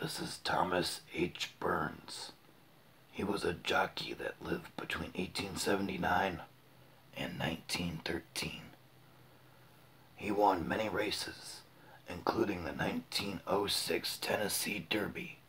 This is Thomas H. Burns. He was a jockey that lived between 1879 and 1913. He won many races, including the 1906 Tennessee Derby,